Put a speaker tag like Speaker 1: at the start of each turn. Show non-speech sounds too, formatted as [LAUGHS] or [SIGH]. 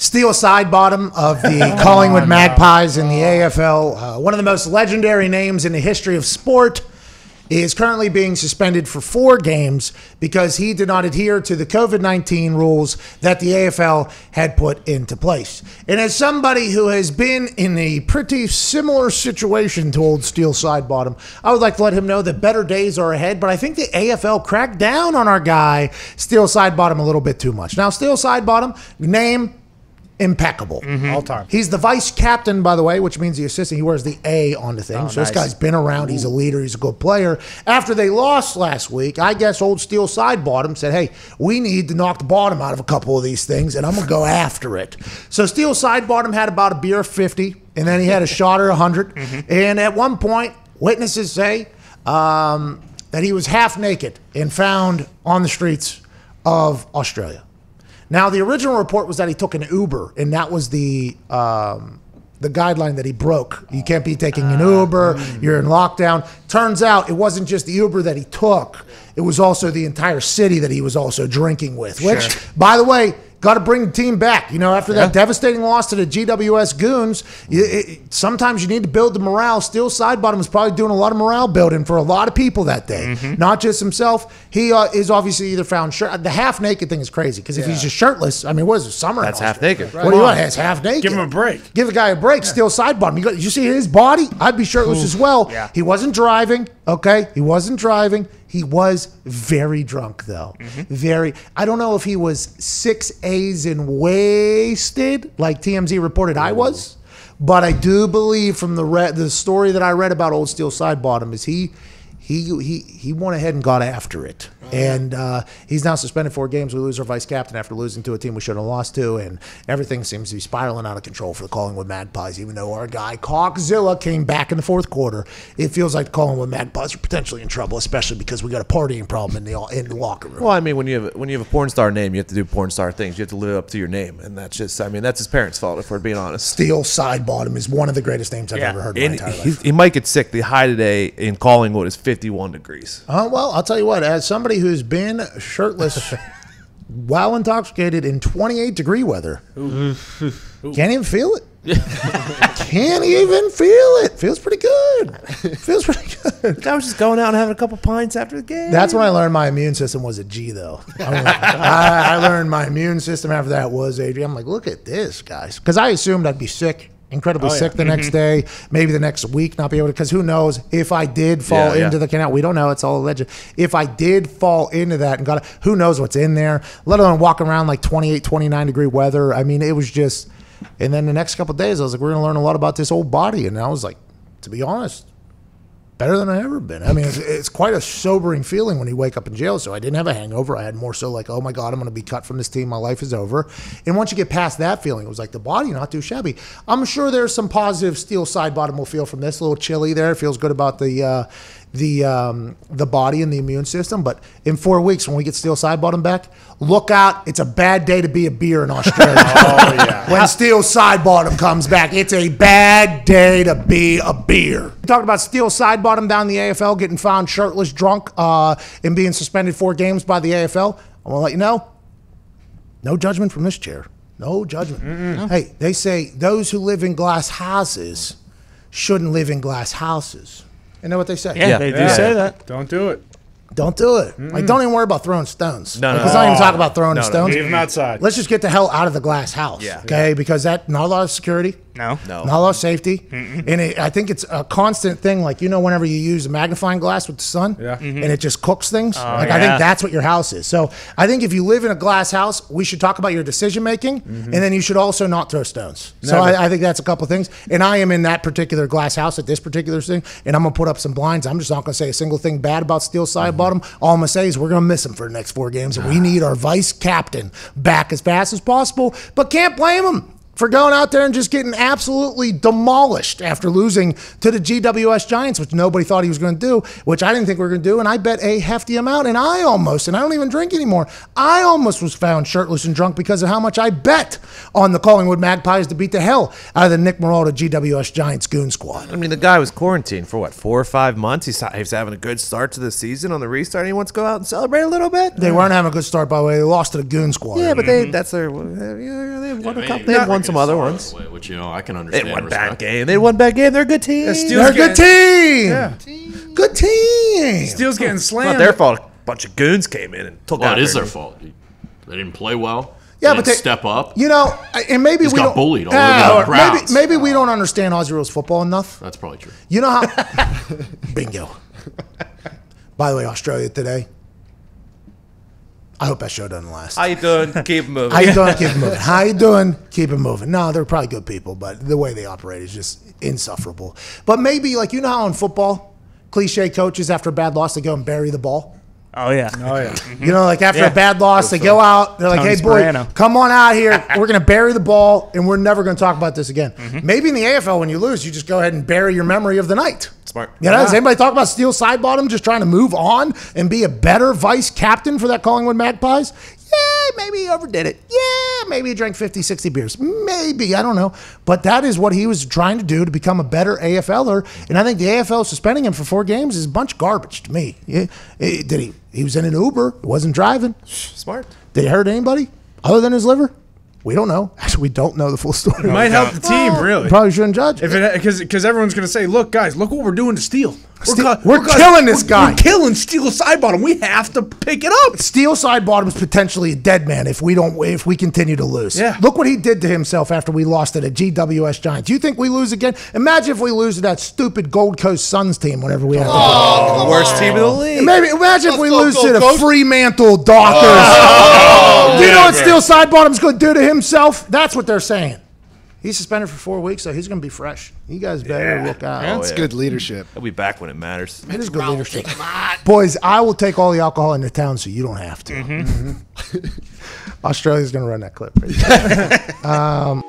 Speaker 1: Steele Sidebottom of the [LAUGHS] Collingwood Magpies in the AFL. Uh, one of the most legendary names in the history of sport is currently being suspended for four games because he did not adhere to the COVID 19 rules that the AFL had put into place. And as somebody who has been in a pretty similar situation to old Steele Sidebottom, I would like to let him know that better days are ahead. But I think the AFL cracked down on our guy, Steele Sidebottom, a little bit too much. Now, Steele Sidebottom, name, impeccable.
Speaker 2: All time.
Speaker 1: He's the vice captain, by the way, which means the assistant. He wears the A on the thing. so this guy's been around. He's a leader. He's a good player. After they lost last week, I guess old Steele Sidebottom said, "Hey, we need to knock the bottom out of a couple of these things, and I'm gonna go after it." So Steele Sidebottom had about a beer fifty, and then he had a [LAUGHS] shot or a 100 And at one point, witnesses say um, that he was half naked and found on the streets of Australia. Now, the original report was that he took an Uber, and that was the um, the guideline that he broke. You can't be taking an Uber. You're in lockdown. Turns out it wasn't just the Uber that he took; it was also the entire city that he was also drinking with. Which, by the way. Got to bring the team back. You know, after that devastating loss to the GWS Goons, you, it, sometimes you need to build the morale. Steele Sidebottom was probably doing a lot of morale building for a lot of people that day, not just himself. He uh, is obviously either found shirt. The half naked thing is crazy because if he's just shirtless, I mean, what is it? Summer.
Speaker 3: That's half naked.
Speaker 1: What do you want? It's half naked.
Speaker 2: Give him a break.
Speaker 1: Give the guy a break. Steele Sidebottom. You, got, you see his body? I'd be shirtless as well.
Speaker 2: Yeah.
Speaker 1: He wasn't driving. Okay, he wasn't driving. He was very drunk though. Mm-hmm. Very. I don't know if he was six A's and wasted, like TMZ reported I was, but I do believe from the re- the story that I read about Old Steele Sidebottom is he. He, he, he went ahead and got after it. And uh, he's now suspended four games. We lose our vice captain after losing to a team we shouldn't have lost to. And everything seems to be spiraling out of control for the Collingwood Magpies, even though our guy, Cockzilla, came back in the fourth quarter. It feels like the Collingwood Magpies are potentially in trouble, especially because we got a partying problem in the, in the locker room.
Speaker 3: Well, I mean, when you have when you have a porn star name, you have to do porn star things. You have to live up to your name, and that's just. I mean, that's his parents' fault if we're being honest.
Speaker 1: Steele Sidebottom is one of the greatest names I've
Speaker 2: Yeah.
Speaker 1: ever heard in my entire
Speaker 3: he,
Speaker 1: life.
Speaker 3: he might get sick. The high today in Collingwood is 51 degrees.
Speaker 1: Uh, well, I'll tell you what, as somebody who's been shirtless [LAUGHS] while intoxicated in 28 degree weather, can't even feel it. [LAUGHS] can't even feel it. Feels pretty good. Feels pretty good.
Speaker 3: I was just going out and having a couple pints after the game.
Speaker 1: That's when I learned my immune system was a G, though. I, learned- I, I learned my immune system after that was a G. I'm like, look at this, guys. Because I assumed I'd be sick, incredibly
Speaker 2: Oh, yeah.
Speaker 1: sick the next mm-hmm. day, maybe the next week, not be able to. Because who knows if I did fall
Speaker 3: Yeah, yeah.
Speaker 1: into the canal? We don't know. It's all alleged. If I did fall into that and got, who knows what's in there? Let alone walking around like 28, 29 degree weather. I mean, it was just. And then the next couple of days, I was like, we're going to learn a lot about this old body, and I was like, to be honest, better than I ever been. I mean, it's, it's quite a sobering feeling when you wake up in jail. So I didn't have a hangover. I had more so like, oh my God, I'm going to be cut from this team. My life is over. And once you get past that feeling, it was like the body not too shabby. I'm sure there's some positive Steele Sidebottom will feel from this. A little chilly there. It feels good about the. Uh, the um, the body and the immune system, but in four weeks when we get Steele Sidebottom back, look out! It's a bad day to be a beer in Australia. [LAUGHS]
Speaker 2: Oh yeah.
Speaker 1: when Steele Sidebottom comes back, it's a bad day to be a beer. We talked about Steele Sidebottom down the AFL getting found shirtless, drunk, uh, and being suspended four games by the AFL. I want to let you know, no judgment from this chair. No judgment. Hey, they say those who live in glass houses shouldn't live in glass houses. You know what they say?
Speaker 4: Yeah,
Speaker 3: Yeah.
Speaker 4: they do
Speaker 2: Yeah.
Speaker 4: say that.
Speaker 2: Don't do it.
Speaker 1: Don't do it. Like, don't even worry about throwing stones.
Speaker 3: No, no,
Speaker 1: Like, let's
Speaker 3: no.
Speaker 1: not even talk about throwing
Speaker 3: No,
Speaker 1: the
Speaker 3: no.
Speaker 1: stones.
Speaker 2: Leave him outside.
Speaker 1: Let's just get the hell out of the glass house.
Speaker 3: Yeah.
Speaker 1: Okay, because that not a lot of security.
Speaker 4: No.
Speaker 3: No.
Speaker 1: Not a lot of safety, and it, I think it's a constant thing. Like you know, whenever you use a magnifying glass with the sun,
Speaker 2: Yeah. Mm-hmm.
Speaker 1: and it just cooks things. Oh, like I think that's what your house is. So I think if you live in a glass house, we should talk about your decision making, mm-hmm. and then you should also not throw stones. So I, I think that's a couple things. And I am in that particular glass house at this particular thing, and I'm gonna put up some blinds. I'm just not gonna say a single thing bad about Steele Side mm-hmm. Bottom. All I'm gonna say is we're gonna miss him for the next four games, and we ah. need our vice captain back as fast as possible. But can't blame him for going out there and just getting absolutely demolished after losing to the GWS Giants, which nobody thought he was going to do, which I didn't think we were going to do. And I bet a hefty amount. And I almost, and I don't even drink anymore, I almost was found shirtless and drunk because of how much I bet on the Collingwood Magpies to beat the hell out of the Nick Maralda GWS Giants goon squad.
Speaker 3: I mean, the guy was quarantined for what four or five months. He's, he's having a good start to the season on the restart. And he wants to go out and celebrate a little bit.
Speaker 1: They weren't having a good start, by the way. They lost to the goon squad.
Speaker 3: yeah, but they mm-hmm. that's their uh, yeah, they won a couple. They won some other ones.
Speaker 2: Which you know I can
Speaker 3: They
Speaker 2: understand.
Speaker 3: won bad game. They won bad game. They're a good team.
Speaker 4: Steele's
Speaker 1: They're a good team.
Speaker 4: Yeah.
Speaker 1: Good team.
Speaker 4: Steele's getting slammed.
Speaker 3: It's
Speaker 4: slammed.
Speaker 3: not their fault. A bunch of goons came in and took
Speaker 2: Well,
Speaker 3: out.
Speaker 2: it is
Speaker 3: their-
Speaker 2: their fault. They didn't play well.
Speaker 1: Yeah, but they-
Speaker 2: step up.
Speaker 1: You know, and maybe
Speaker 2: He's
Speaker 1: we
Speaker 2: got
Speaker 1: don't
Speaker 2: bullied all
Speaker 1: Yeah,
Speaker 2: over the
Speaker 1: or maybe maybe we don't understand Aussie rules football enough.
Speaker 2: That's probably true.
Speaker 1: You know how? [LAUGHS] Bingo. By the way, Australia today. I hope that show doesn't last.
Speaker 3: How you doing? Keep moving.
Speaker 1: How you doing? Keep moving. How you doing? Keep it moving. No, they're probably good people, but the way they operate is just insufferable. But maybe like you know how in football, cliche coaches after a bad loss they go and bury the ball.
Speaker 5: Oh yeah.
Speaker 4: Oh yeah. [LAUGHS]
Speaker 1: You know, like after
Speaker 5: Yeah.
Speaker 1: a bad loss, they go out. They're like,
Speaker 5: Tony
Speaker 1: "Hey, boy,
Speaker 5: Sparano.
Speaker 1: come on out here. [LAUGHS] We're going to bury the ball, and we're never going to talk about this again."
Speaker 5: Mm-hmm.
Speaker 1: Maybe in the AFL, when you lose, you just go ahead and bury your memory of the night.
Speaker 3: Smart.
Speaker 1: You know, does anybody talk about Steele Sidebottom just trying to move on and be a better vice captain for that Collingwood Magpies? Yeah, maybe he overdid it. Yeah, maybe he drank 50, 60 beers. Maybe, I don't know. But that is what he was trying to do to become a better AFLer. And I think the AFL suspending him for four games is a bunch of garbage to me. Did he? He was in an Uber, wasn't driving.
Speaker 3: Smart.
Speaker 1: Did he hurt anybody other than his liver? We don't know. Actually, [LAUGHS] we don't know the full story.
Speaker 4: It might help the team, really.
Speaker 1: Probably shouldn't judge.
Speaker 4: If it because because everyone's gonna say, look, guys, look what we're doing to Steele. We're,
Speaker 1: Steele-
Speaker 4: cu-
Speaker 1: we're
Speaker 4: guys-
Speaker 1: killing this
Speaker 4: we're-
Speaker 1: guy."
Speaker 4: We're killing Steele Sidebottom. We have to pick it up.
Speaker 1: Steele Sidebottom is potentially a dead man if we don't if we continue to lose.
Speaker 4: Yeah.
Speaker 1: Look what he did to himself after we lost to the GWS Giants. Do you think we lose again? Imagine if we lose to that stupid Gold Coast Suns team whenever we have to oh,
Speaker 3: The worst team in the league.
Speaker 1: Maybe imagine if we
Speaker 6: go,
Speaker 1: lose
Speaker 6: Gold
Speaker 1: to the
Speaker 6: Coast.
Speaker 1: Fremantle Dockers. do [LAUGHS] you know what Steele Sidebottom's going to do to himself? That's what they're saying. He's suspended for four weeks, so he's going to be fresh. You guys better look out.
Speaker 6: That's
Speaker 3: yeah.
Speaker 6: good leadership.
Speaker 3: He'll be back when it matters.
Speaker 1: It is good leadership. Boys, I will take all the alcohol into town so you don't have to. [LAUGHS] Australia's going to run that clip. Right [LAUGHS] there. um,